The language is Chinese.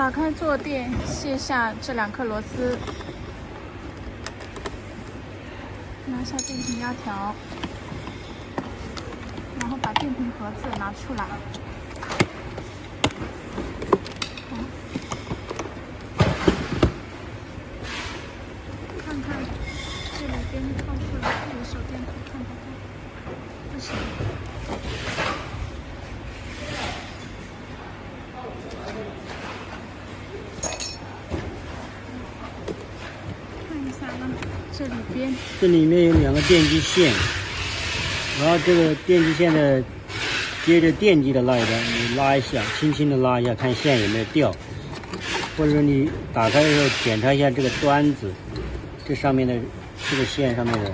打开坐垫，卸下这两颗螺丝，拿下电瓶压条，然后把电瓶盒子拿出来。看看这里边放出来这个手电筒，看不到？不行。看一下呢，这里边。这里面有两个电机线，然后这个电机线的接着电机的那一端，你拉一下，轻轻的拉一下，看线有没有掉，或者说你打开的时候检查一下这个端子，这上面的这个线上面的